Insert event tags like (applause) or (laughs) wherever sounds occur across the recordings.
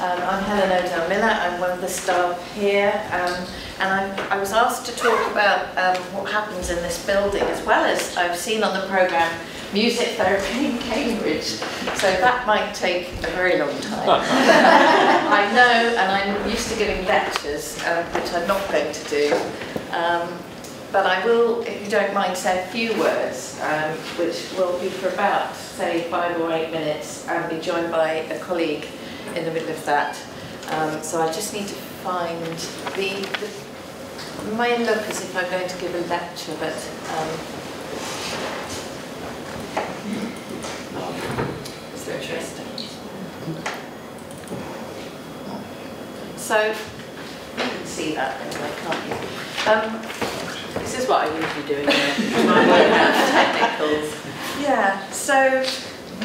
Um, I'm Helen Odell-Miller, I'm one of the staff here, um, and I, I was asked to talk about um, what happens in this building, as well as I've seen on the programme music therapy in Cambridge, so that might take a very long time. (laughs) I know, and I'm used to giving lectures, um, which I'm not going to do, um, but I will, if you don't mind, say a few words, um, which will be for about, say, five or eight minutes, and be joined by a colleague in the middle of that. Um, so I just need to find the, the may look as if I'm going to give a lecture, but um, it's very interesting. So you can see that anyway, can't you? Um, This is what I usually do in my (laughs) technicals. Yeah, so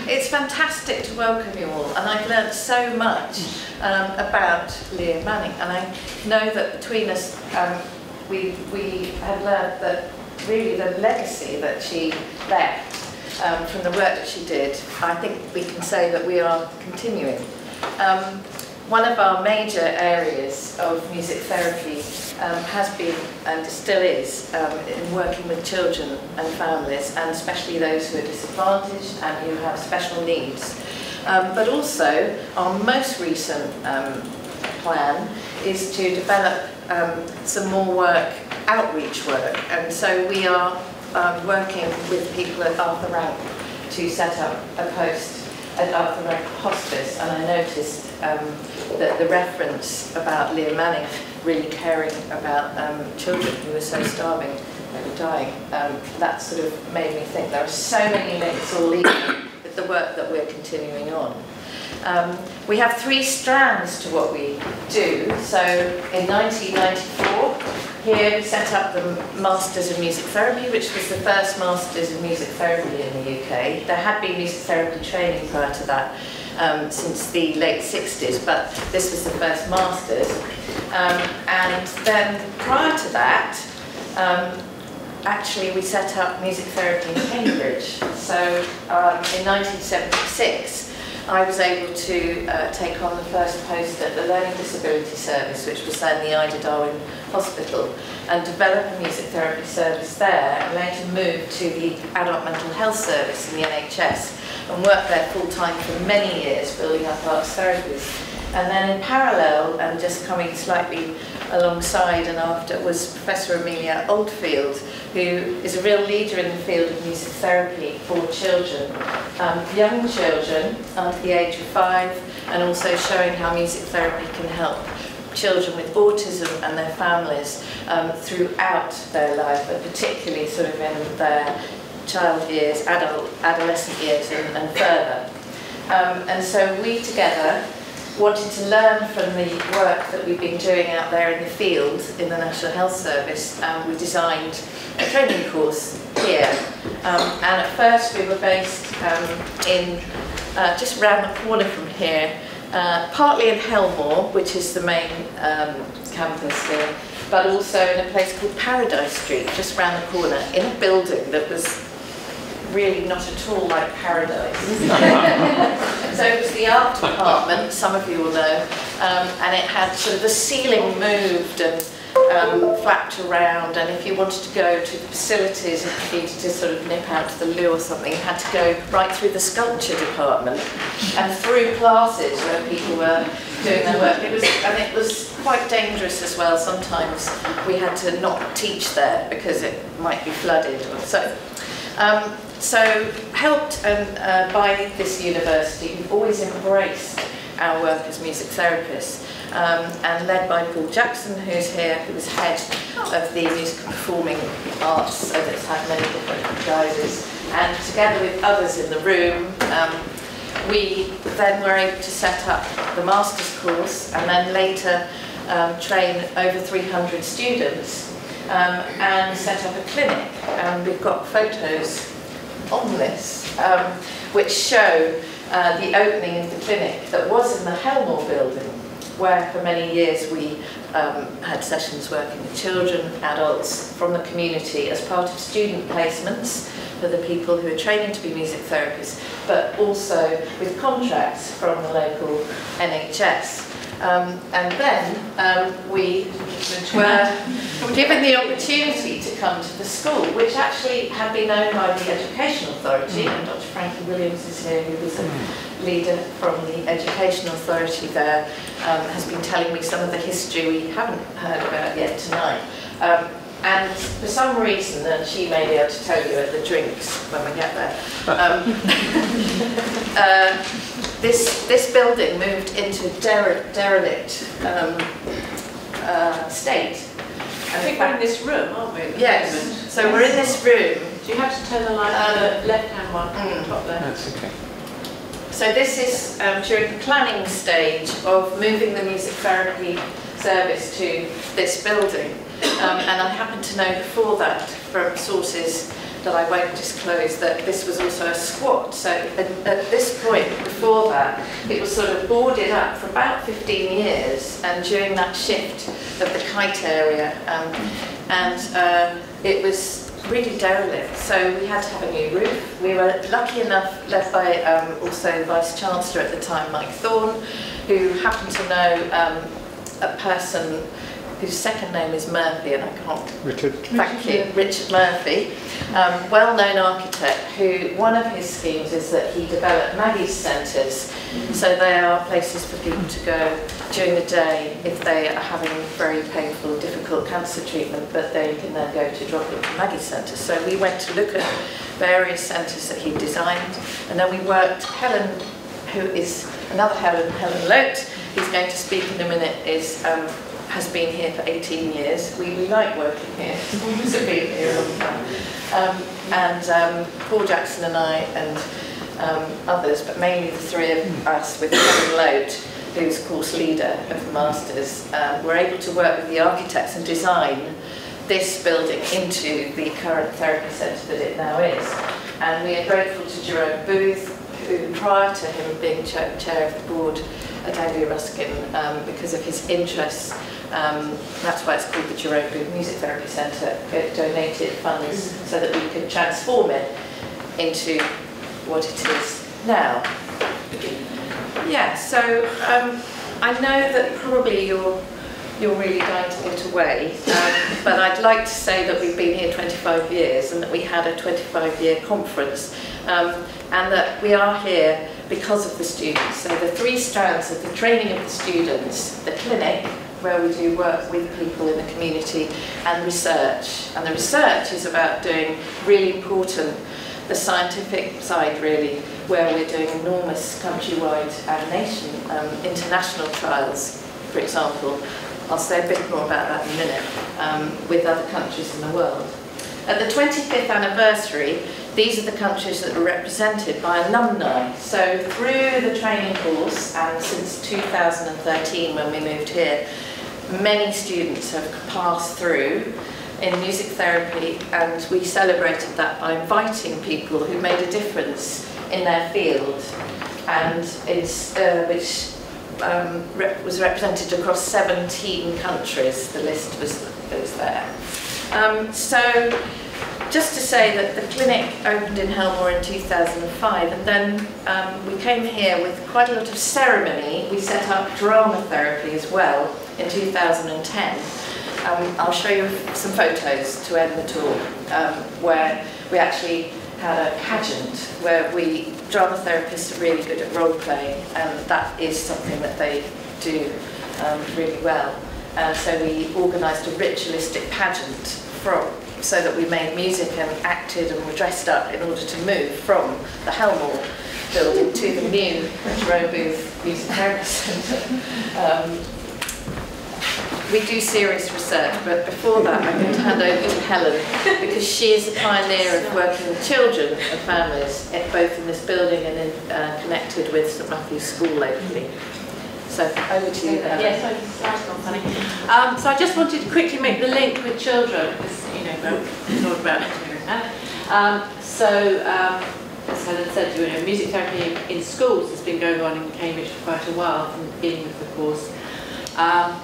it's fantastic to welcome you all, and I've learned so much um, about Leah Manning, and I know that between us, um, we, we have learned that really the legacy that she left um, from the work that she did, I think we can say that we are continuing. Um, one of our major areas of music therapy um, has been and still is um, in working with children and families and especially those who are disadvantaged and who have special needs. Um, but also our most recent um, plan is to develop um, some more work, outreach work and so we are um, working with people at Arthur Rank to set up a post at Arthur Hospice and I noticed um, that the reference about Leah Manning really caring about um, children who were so starving they were dying, um, that sort of made me think there are so many links all leading with the work that we're continuing on. Um, we have three strands to what we do. So in 1994, here we set up the Masters of Music Therapy, which was the first Masters of Music Therapy in the UK. There had been music therapy training prior to that, um, since the late 60s, but this was the first Masters. Um, and then prior to that, um, actually we set up music therapy in Cambridge. So um, in 1976, I was able to uh, take on the first post at the Learning Disability Service, which was then the Ida Darwin Hospital, and develop a music therapy service there, and later moved to the Adult Mental Health Service in the NHS, and worked there full-time for many years, building up arts therapies. And then in parallel, and just coming slightly alongside and after, was Professor Amelia Oldfield, who is a real leader in the field of music therapy for children, um, young children under the age of five, and also showing how music therapy can help children with autism and their families um, throughout their life, but particularly sort of in their child years, adult, adolescent years and, and further. Um, and so we together wanted to learn from the work that we've been doing out there in the field in the National Health Service. Um, we designed a training course here. Um, and at first we were based um, in uh, just around the corner from here, uh, partly in Helmore, which is the main um, campus here, but also in a place called Paradise Street, just around the corner, in a building that was really not at all like paradise. (laughs) the art department, some of you will know, um, and it had sort of the ceiling moved and um, flapped around, and if you wanted to go to the facilities, you needed to sort of nip out to the loo or something, you had to go right through the sculpture department and through classes where people were doing their work. It was, and it was quite dangerous as well. Sometimes we had to not teach there because it might be flooded. So. Um, so helped um, uh, by this university, who've always embraced our work as music therapists, um, and led by Paul Jackson, who's here, who was head of the music performing arts, so that's had many different guises, and together with others in the room, um, we then were able to set up the master's course, and then later um, train over 300 students, um, and set up a clinic. And we've got photos on this, um, which show uh, the opening of the clinic that was in the Helmore building, where for many years we um, had sessions working with children, adults from the community as part of student placements for the people who are training to be music therapists, but also with contracts from the local NHS. Um, and then um, we were given the opportunity to come to the school, which actually had been owned by the Education Authority, and Dr. Frankie Williams is here, who was a leader from the Education Authority there, um, has been telling me some of the history we haven't heard about yet tonight. Um, and for some reason, and she may be able to tell you at the drinks when we get there, um, (laughs) uh, this, this building moved into dere derelict um, uh, state. I think we're in this room, aren't we? Yes, moment? so we're in this room. Do you have to turn the light on the left-hand one, Mm. top left? That's okay. So this is um, during the planning stage of moving the music therapy service to this building. Um, and I happen to know before that from sources that I won't disclose that this was also a squat. So at, at this point, before that, it was sort of boarded up for about 15 years and during that shift of the kite area. Um, and uh, it was really derelict, so we had to have a new roof. We were lucky enough, led by um, also Vice Chancellor at the time, Mike Thorne, who happened to know um, a person whose second name is Murphy, and I can't Richard. Thank you, Richard Murphy, um, well-known architect who one of his schemes is that he developed Maggie's centres. So they are places for people to go during the day if they are having very painful, difficult cancer treatment, but they can then go to drop into Maggie's centre. So we went to look at various centres that he designed, and then we worked, Helen, who is another Helen, Helen Loth, who's going to speak in a minute, is um, has been here for 18 years. We, we like working here. (laughs) We've been here a long time. Um, and um, Paul Jackson and I and um, others, but mainly the three of us with Kevin Lote, who's course leader of the Masters, um, were able to work with the architects and design this building into the current therapy centre that it now is. And we are grateful to Jerome Booth, who prior to him being chair, chair of the board at Anglia Ruskin, um, because of his interests um, that's why it's called the Jerome Music Therapy Centre. It donated funds so that we could transform it into what it is now. Yeah, so um, I know that probably you're you're really dying to get away, um, but I'd like to say that we've been here 25 years and that we had a 25-year conference, um, and that we are here because of the students. So the three strands of the training of the students, the clinic, where we do work with people in the community and research. And the research is about doing really important, the scientific side really, where we're doing enormous countrywide and nation, um, international trials, for example. I'll say a bit more about that in a minute, um, with other countries in the world. At the 25th anniversary, these are the countries that were represented by alumni. So through the training course, and since 2013 when we moved here, many students have passed through in music therapy and we celebrated that by inviting people who made a difference in their field. And it's uh, which um, rep was represented across 17 countries. The list was, was there. Um, so just to say that the clinic opened in Helmore in 2005 and then um, we came here with quite a lot of ceremony. We set up drama therapy as well in 2010. Um, I'll show you some photos to end the talk um, where we actually had a pageant where we, drama therapists are really good at role play and that is something that they do um, really well. Uh, so we organised a ritualistic pageant from, so that we made music and acted and were dressed up in order to move from the Helmore building to the new Jerome Booth Music Therapy Centre. (laughs) Um, we do serious research, but before that I'm going to hand over to Helen because she is a pioneer of working with children and families, both in this building and in, uh, connected with St Matthew's School locally. So over to you, Helen. Yes, this slide's. Um, so I just wanted to quickly make the link with children, because, you know, we're about. Um, so, um, as Helen said, you know, music therapy in schools has been going on in Cambridge for quite a while, from the beginning of the course. Um,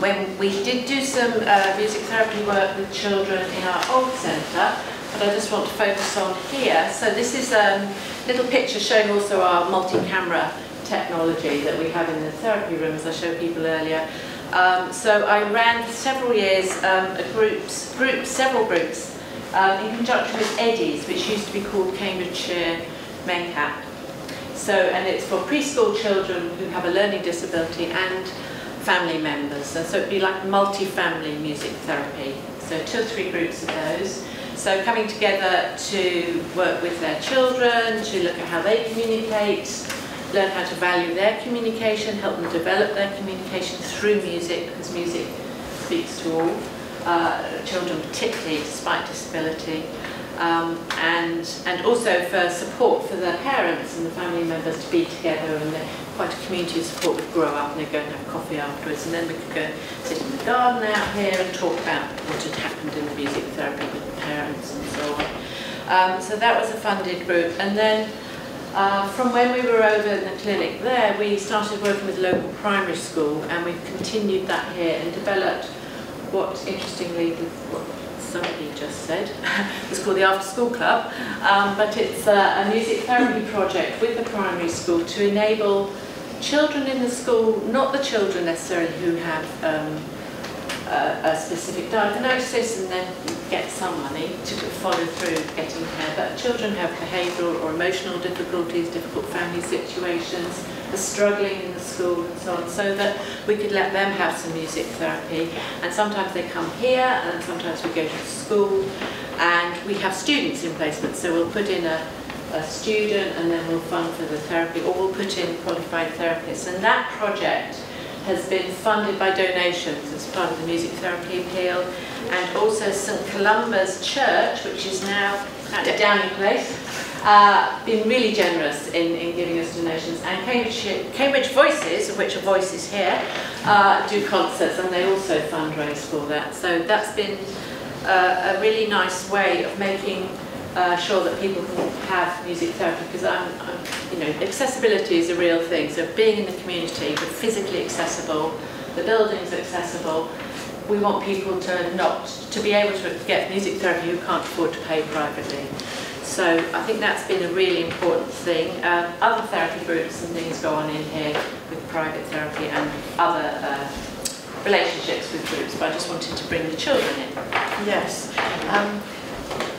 when we did do some uh, music therapy work with children in our old centre, but I just want to focus on here. So this is a little picture showing also our multi-camera technology that we have in the therapy room, as I showed people earlier. Um, so I ran for several years um, groups, several groups, um, in conjunction with Eddie's, which used to be called Cambridgeshire MenCap. So, and it's for preschool children who have a learning disability and family members. So, so it be like multi-family music therapy. So two or three groups of those. So coming together to work with their children, to look at how they communicate, learn how to value their communication, help them develop their communication through music, because music speaks to all, uh, children particularly, despite disability. Um, and, and also for support for their parents and the family members to be together and quite a community of support would grow up and they'd go and have coffee afterwards and then we could go sit in the garden out here and talk about what had happened in the music therapy with the parents and so on. Um, so that was a funded group and then uh, from when we were over in the clinic there, we started working with local primary school and we've continued that here and developed what, interestingly, what somebody just said, (laughs) it's called the After School Club, um, but it's a, a music therapy project with the primary school to enable children in the school, not the children necessarily who have um, a, a specific diagnosis and then get some money to follow through getting care. But children have behavioural or emotional difficulties, difficult family situations, are struggling in the school and so on, so that we could let them have some music therapy. And sometimes they come here and sometimes we go to school and we have students in placement. So we'll put in a, a student and then we'll fund for the therapy or we'll put in qualified therapists. And that project has been funded by donations as part of the music therapy appeal and also St Columba's Church, which is now at. Downing Place, uh, been really generous in, in giving us donations. And Cambridge, Cambridge Voices, which a voices here, uh, do concerts and they also fundraise for that. So that's been uh, a really nice way of making uh, sure that people can have music therapy because I'm, I'm, you know, accessibility is a real thing. So being in the community, but physically accessible, the building's accessible. We want people to not to be able to get music therapy who can't afford to pay privately. So I think that's been a really important thing. Um, other therapy groups and things go on in here with private therapy and other uh, relationships with groups, but I just wanted to bring the children in. Yes. Um,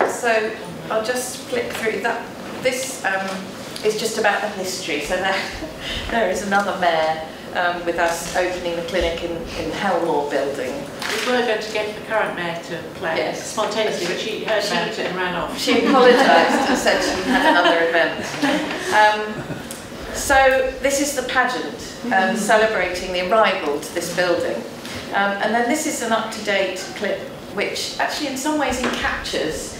so I'll just flick through that. This um, is just about the history. So there, (laughs) there is another mayor um, with us opening the clinic in, in Helmore building. We were going to get the current mayor to play yes. spontaneously, but she heard about it and ran off. She apologised and said she had another event. Um, so this is the pageant um, mm-hmm. celebrating the arrival to this building. Um, and then this is an up-to-date clip which actually in some ways captures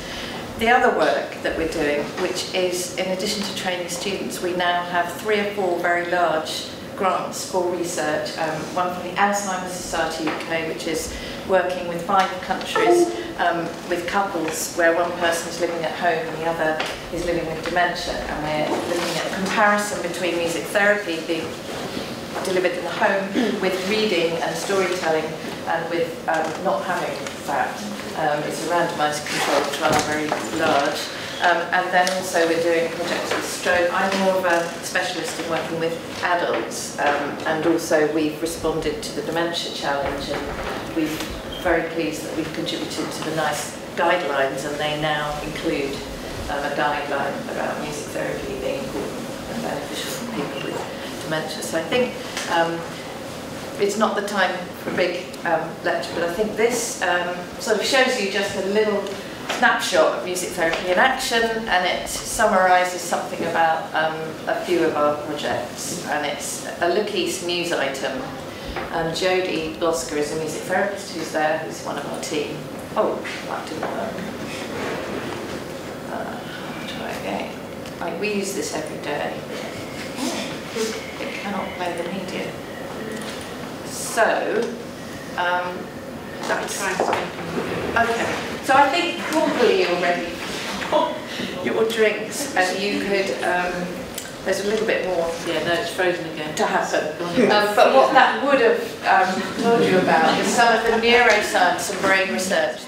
the other work that we're doing, which is in addition to training students, we now have three or four very large grants for research. Um, one from the Alzheimer's Society UK, which is working with five countries um, with couples where one person is living at home and the other is living with dementia. And we're looking at a comparison between music therapy being delivered in the home (clears throat) with reading and storytelling and with um, not having that. Um, it's a randomised controlled trial, very large. Um, and then also we're doing projects with stroke. I'm more of a specialist in working with adults um, and also we've responded to the dementia challenge and we're very pleased that we've contributed to the NICE guidelines and they now include um, a guideline about music therapy being important and beneficial for people with dementia. So I think um, it's not the time for a big um, lecture, but I think this um, sort of shows you just a little snapshot of music therapy in action and it summarises something about um, a few of our projects and it's a Look East news item and Jodie Bloska is a music therapist who's there, who's one of our team. Oh, that didn't work. Uh, try again. Like, we use this every day. It cannot play the media. So, um, that's okay. So I think probably you're ready for your drinks, and you could. Um, there's a little bit more. Yeah, no, it's frozen again. To happen. um, but what that would have um, told you about is some of the neuroscience and brain research